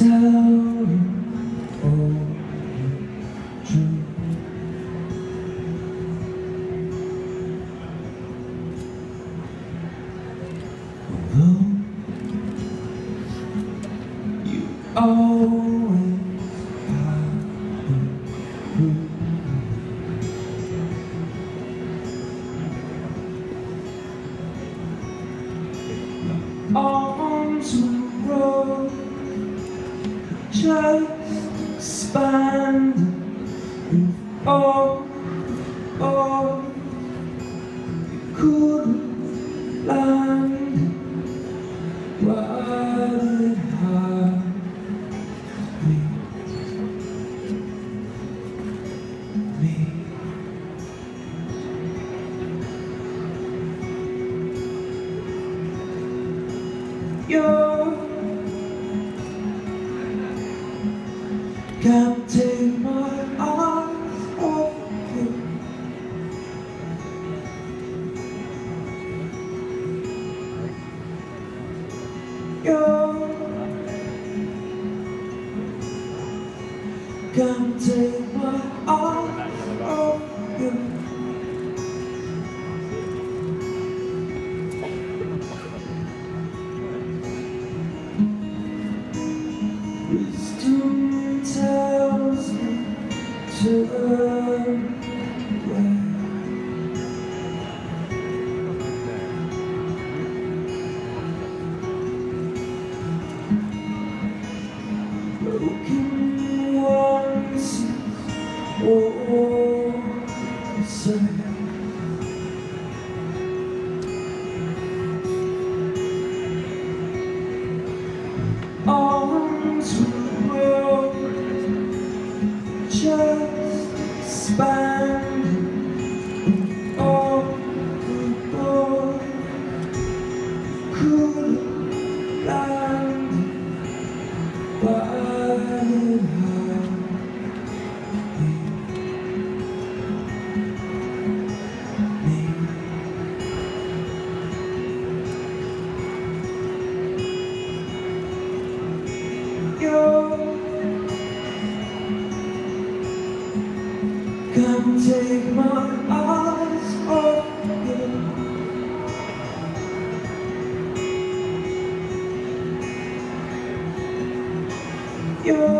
you all the truth. Although you always have the proof. arms will roll, just expanding. All, oh, all oh, you could land right it had me, me. You can't take my eyes off you. You can't take my eyes off you. Broken expanding. Can't take my eyes off you. You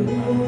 Ooh.